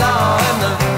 law and the